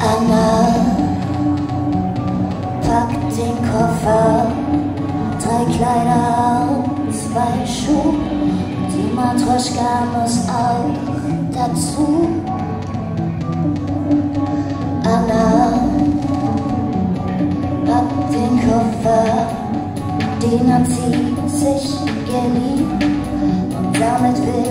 Anna packt den Koffer, drei Kleider und zwei Schuhe. Die Matroschka muss auch dazu. Anna packt den Koffer, den hat sie sich geliebt und damit will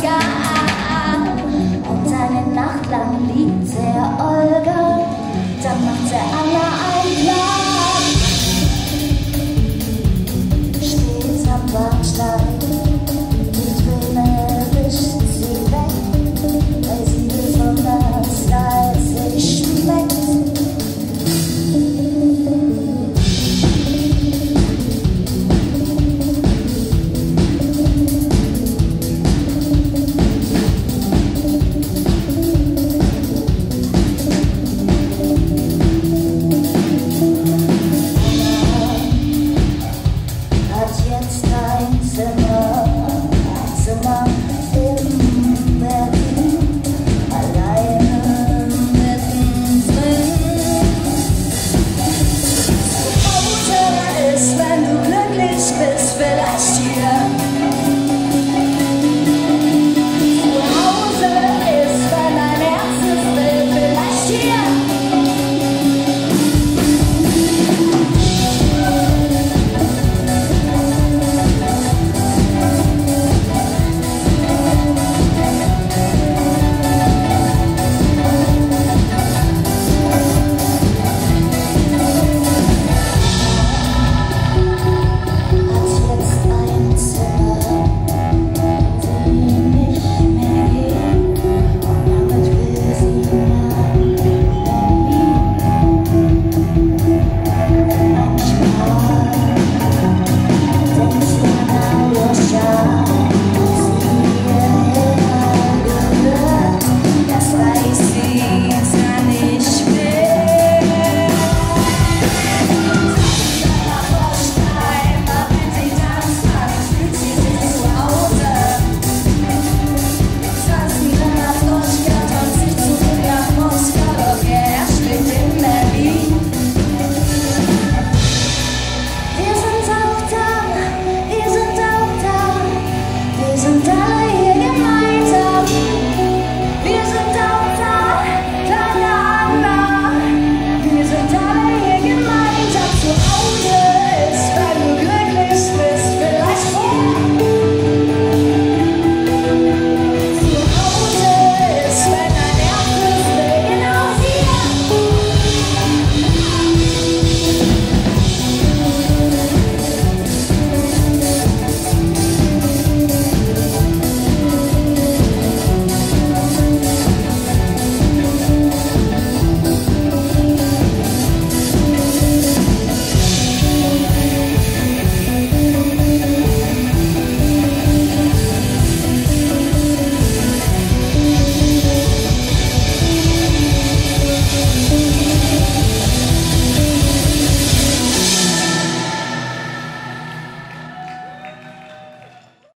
sky